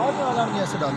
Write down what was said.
Sağ adam niye sedan?